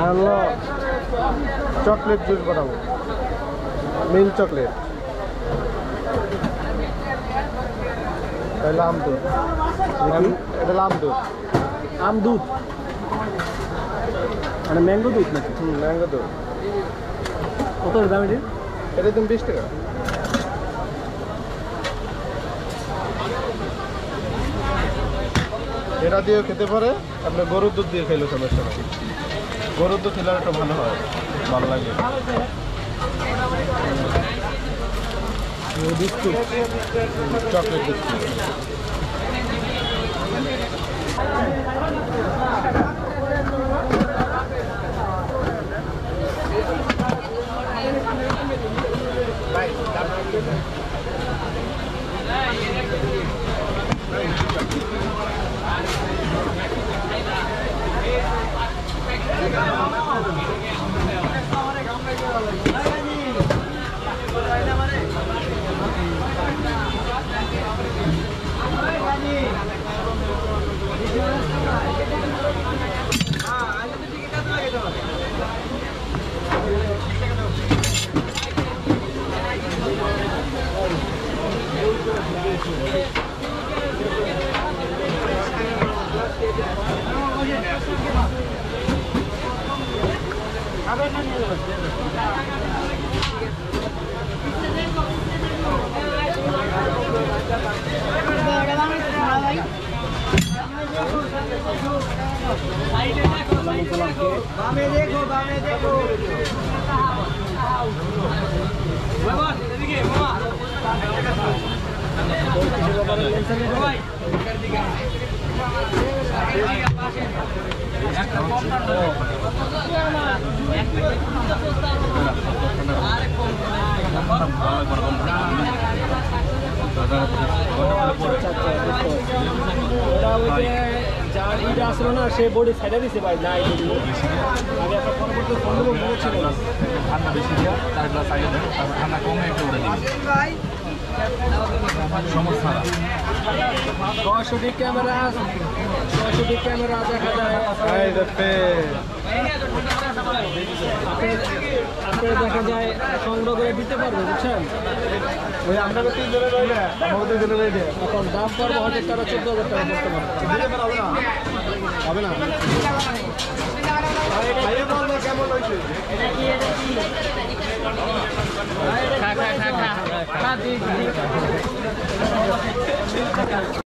আর হলো chocolate juice বানাবো। Milk chocolate. দুধ এটা আম দুধ আম দুধ মানে ম্যাঙ্গো দুধ নাকি? হুম ম্যাঙ্গো দুধ। কত করে দাম এটি? এটা তুমি বিশ টাকা। এটা দিয়েও খেতে পারে আপনি গরুর দুধ দিয়ে খেলে সমস্যা নেই। গরুর তো খেলার একটু ভালো হয় ভালো লাগে। Chocolate biscuit. ওটা ওই যে যার আসলো না সে বডি সাইডে দিছে ভাই না এই আগে একটা পরবর্তী সম্ভব বলেছিল না ঠান্ডা বেশি দেন তারপর ঠান্ডা কমে সমস্যা না ছয়শোটি ক্যামেরা ছয়শোটি ক্যামেরা দেখা যায়। আপনি দেখা যায় সংগ্রহ করে দিতে পারবে বুঝছেন? ওই আপনাকে তিনজনে রইলে? আমাকে দুজনে রইলে। এখন দাম পড়বে হয়তো তারা চোদ্দ হাজার টাকা করতে পারবে। হবে না। কেমন হয়েছে খা খা খা খা খা